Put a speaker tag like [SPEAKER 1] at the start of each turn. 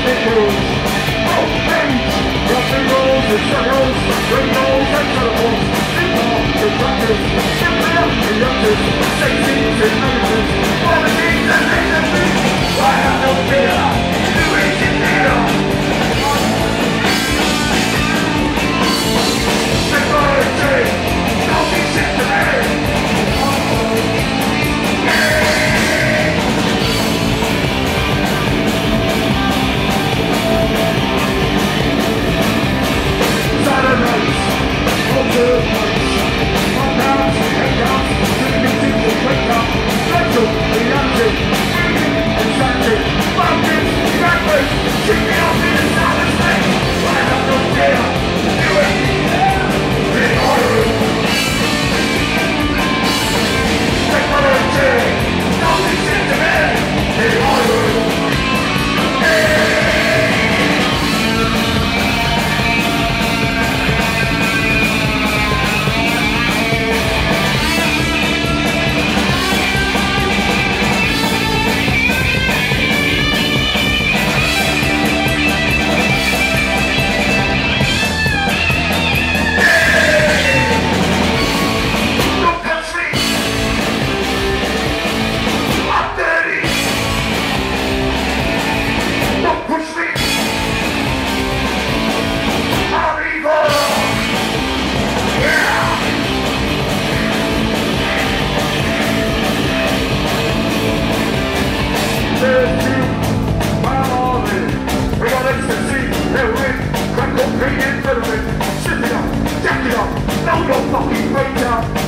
[SPEAKER 1] individuals. Both crossing roads and circles, rainbows and turtles. Simple, the rockers, simpler, the yuckers, safety fucking freedom.